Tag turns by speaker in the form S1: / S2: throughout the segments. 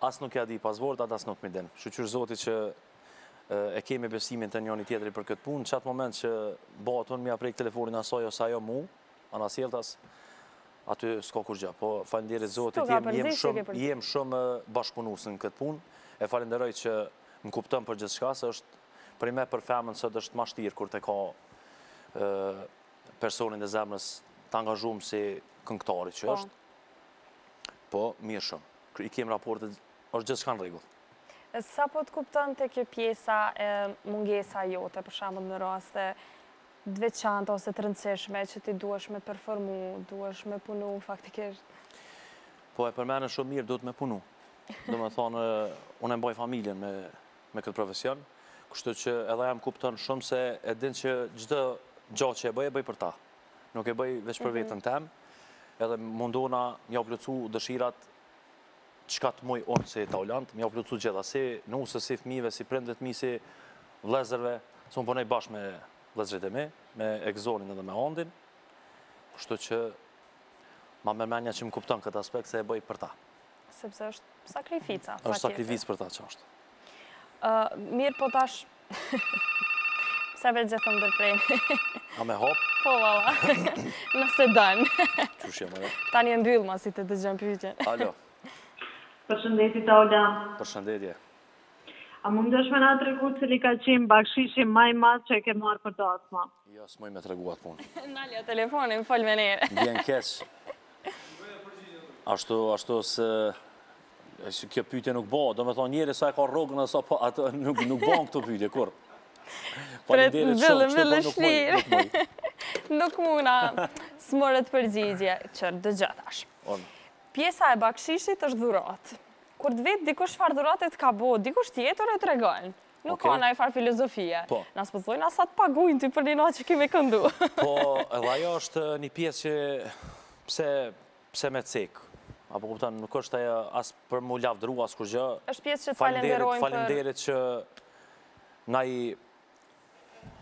S1: As nuk ia di pasvordet ajo as nuk m'i din. Shyqyr Zotit që e kemi besimin te njoni-tjetri për këtë punë, qatë moment që bahet unë me ia prek telefonin asoj ose ajo mu, anasjelltas, aty s'ka kurgjë, po faleminderit Zotit jemi shumë, jemi shumë bashkëpunusë në këtë punë, e falenderoj që më kupton për gjithçka, se është prej... me për femën sot është ma shtirë kur e ka personin e zemrës të angazhumë si këngëtari që, po, është, Po, mirë shumë. I kemë raportet, është gjithçka në rregull.
S2: Sa po të kupton te kjo pjesa e mungesa jote, për shambull në raste t'veçanta ose të rëndësishme, që ti duesh me performu, duesh me punu, faktikisht?
S1: Po, e përmene shumë mirë, duhet me punu. Domethonë, unë e mbaj familjen me këtë profesion, kështu që edhe ajo m'kupton shumë se e din që çdo gjo që e bëj, e bëj për ta. nuk e bëj veç për, mhm, veten tem, edhe mundona m'ja u plotësu dëshirat çka të muj unë si Taulant, m'ja u plotësu t'gjitha, si nuses, si fmive, si prindve t'mi, si vllezërve, se punoj bashkë me vllezërit e mi, me Egzonin edhe me Andin, kështu që ma merr menja që më kupton n'këtë aspekt se e bëj për ta.
S2: Sepse është sakrificë.
S1: Është sakrificë për ta që është.
S2: Mirëpo tash... Sa për gjithë të ndërprejnë.
S1: A me hopë?
S2: Po, valla. Nëse dënë.
S1: Që shë
S2: më dhe? Tani e mbyll masi ta dëgjon pytjen.
S1: Alo.
S3: Përshëndetje, Taulant.
S1: Përshëndetje.
S3: A mundesh me na tregu cili ka qenë bakshishi ma i madh që e ke marrë për dasma?
S1: Jo, s'moj me tregu atë punë.
S2: Nale telefonin, fol me nere.
S1: M'vjen keq. Ashtu, ashtu se... Kjo pytje nuk bon, domethonë njeri sa e ka rrogën e sa po atë nuk bohen këto pytje kurrë.
S2: Faleminderit shumë, kështu po nuk muj. Nuk muna, s'morët përgjigje, qërë dë gjatash. Pjesa e bakshishit është dhurat. Kur të vet dikush çfarë dhurate t'ka bo, dikush tjetër e tregon. Nuk ka najfarë filozofie. Po. Nëse po thojnë a sa t'pagujnë ty për një natë që kemi këndu.
S1: Po, edhe ajo është një pjesë që pse, pse me cekë. A po kupton, nuk është ajo as për m'u lavdru, as kurgjë.
S2: Është pjesë që të falenderojnë
S1: për... Faleminderit që na i...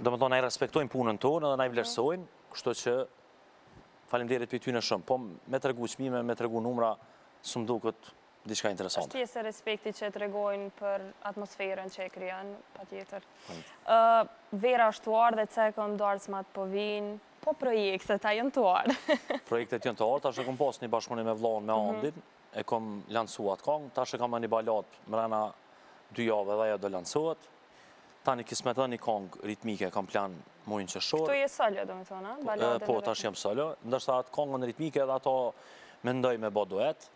S1: Domethonë, na i respektojnë punën tonë edhe na i vlerësojnë, mhm. kështu që faleminderit prej tyne shumë. Po, me tregu çmime, me tregu numra, s'më duket diçka interesante.
S2: Është pjesë e respektit që e tregojnë për atmosferën që e krijon, patjetër. Vera është tu ardh dhe cekëm darsmat po vijnë, po projektet a janë tu ardh.
S1: Projektet janë tu ardh, tash e kam pas një bashkëpunim me vllahun me, mhm, Andin, e kam lansu atë kongë, tash e kam një baladë mrena dy jave dhe ajo do lansohet. Tani kismet edhe një kongë ritmike, kam n'plan n'mujin qershor.
S2: Këtu je solo, domethonë a?
S1: Po, tash jam solo. Ndërsa atë kongën ritmike edhe ato mendoj me bo duet,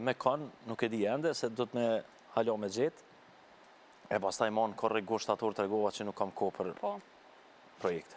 S1: Me kon nuk e di ende se do të me halo me gjet. E pastaj mon korrik gusht shtator tregova që nuk kam kohë për po. projekte.